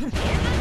Yeah!